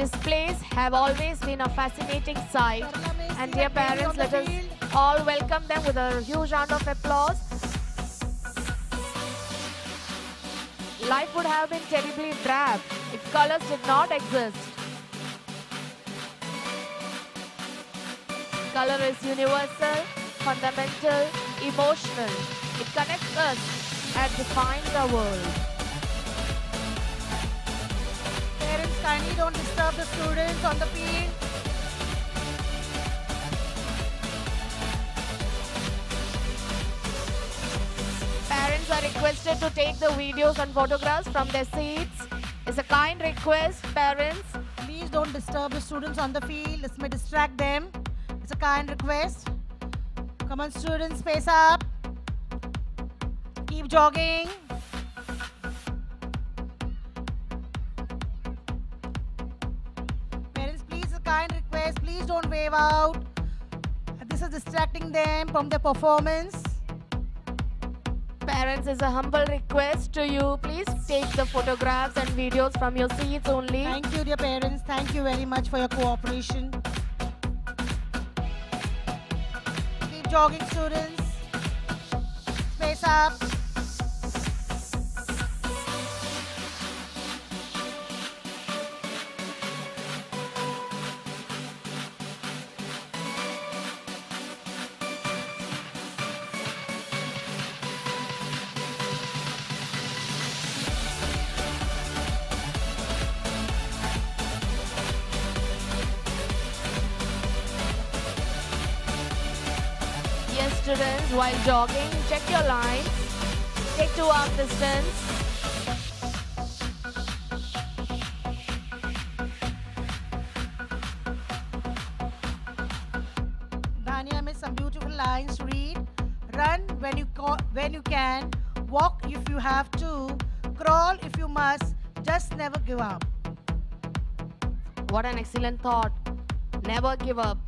Displays have always been a fascinating sight. And dear parents, let us all welcome them with a huge round of applause. Life would have been terribly drab if colors did not exist. Color is universal, fundamental, emotional. It connects us and defines the world. Parents, kindly don't disturb the students on the field. Are requested to take the videos and photographs from their seats. It's a kind request, parents. Please don't disturb the students on the field. This may distract them. It's a kind request. Come on, students, face up. Keep jogging. Parents, please, a kind request. Please don't wave out. This is distracting them from their performance. Parents, is a humble request to you. Please take the photographs and videos from your seats only. Thank you, dear parents. Thank you very much for your cooperation. Keep jogging, students. Space up. Students, while jogging, check your lines. Take two arm distance. Dania made some beautiful lines to read. Run when you when you can. Walk if you have to. Crawl if you must. Just never give up. What an excellent thought. Never give up.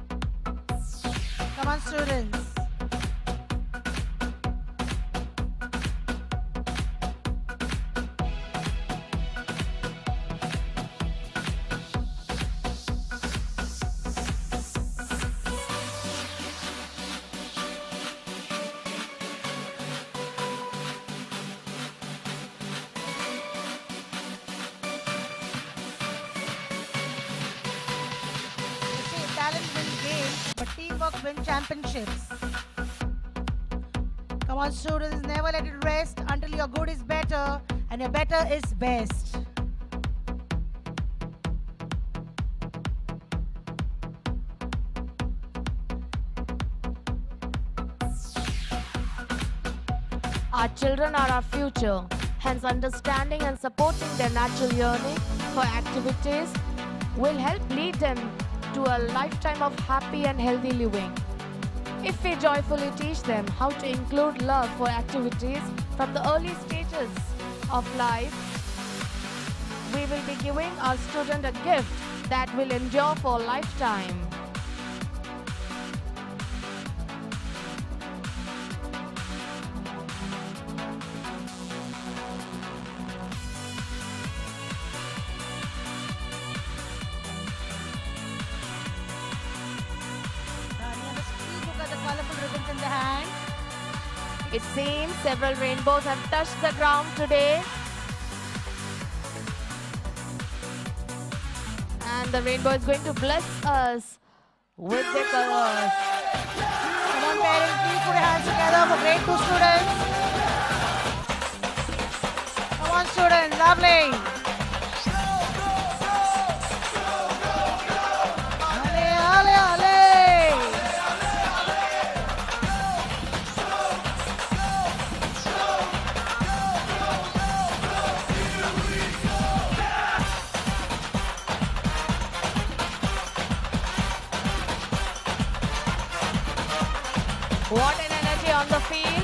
Come on, students. Wins championships. Come on, students, never let it rest until your good is better and your better is best. Our children are our future. Hence, understanding and supporting their natural yearning for activities will help lead them to a lifetime of happy and healthy living. If we joyfully teach them how to include love for activities from the early stages of life, we will be giving our student a gift that will endure for a lifetime. It seems several rainbows have touched the ground today. And the rainbow is going to bless us with the colors. Come on, parents, please put your hands together for grade two students. Come on, students, lovely. What an energy on the field.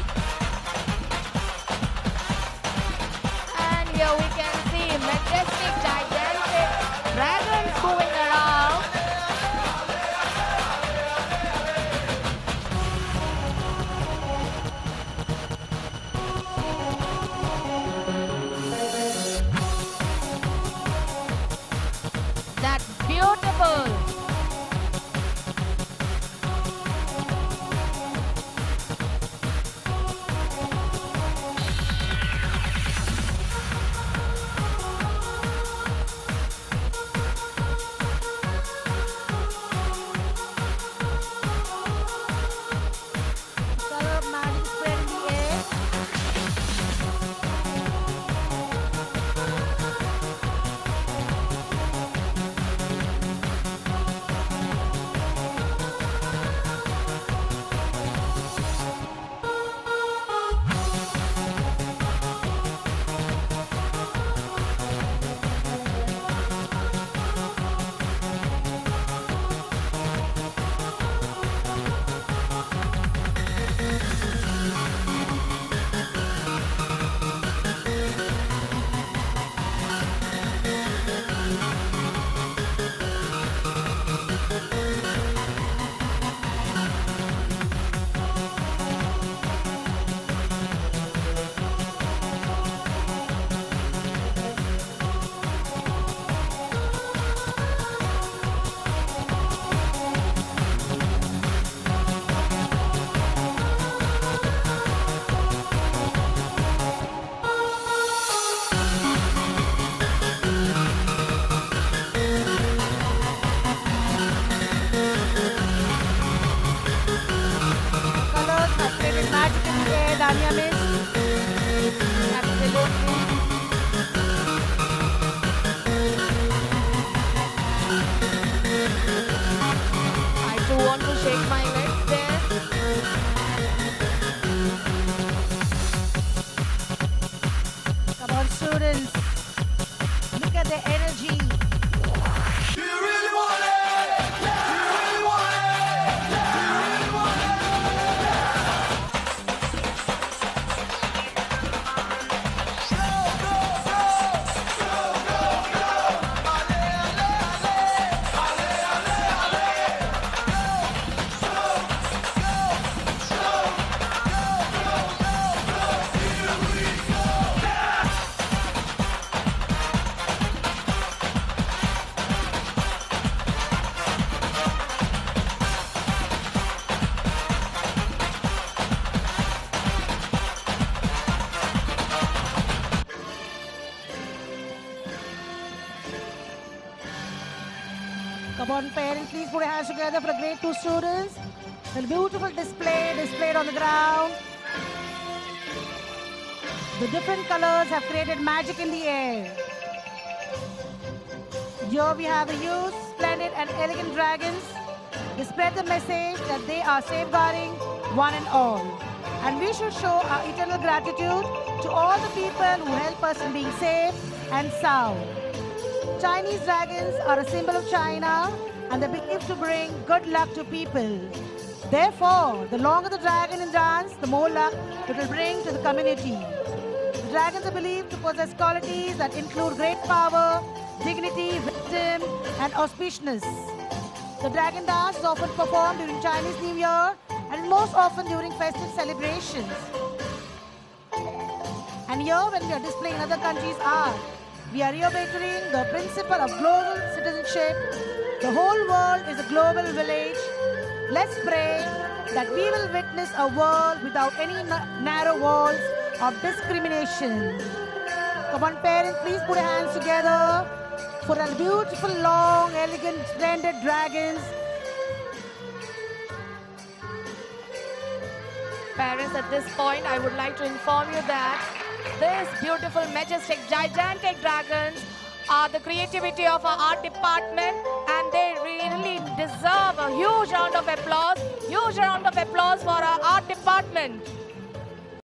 I too want to shake my legs there. Come on, students. Look at the on, parents, please put your hands together for the grade two students. A beautiful display displayed on the ground. The different colors have created magic in the air. Here we have the huge, splendid, and elegant dragons. They spread the message that they are safeguarding one and all. And we should show our eternal gratitude to all the people who help us in being safe and sound. Chinese dragons are a symbol of China and they're believed to bring good luck to people. Therefore, the longer the dragon in dance, the more luck it will bring to the community. The dragons are believed to possess qualities that include great power, dignity, wisdom, and auspiciousness. The dragon dance is often performed during Chinese New Year and most often during festive celebrations. And here, when we are displaying other countries' art, we are reiterating the principle of global citizenship. The whole world is a global village. Let's pray that we will witness a world without any na- narrow walls of discrimination. Come on, parents, please put your hands together for our beautiful, long, elegant, splendid dragons. Parents, at this point, I would like to inform you that this beautiful, majestic, gigantic dragons are the creativity of our art department and they really deserve a huge round of applause. Huge round of applause for our art department.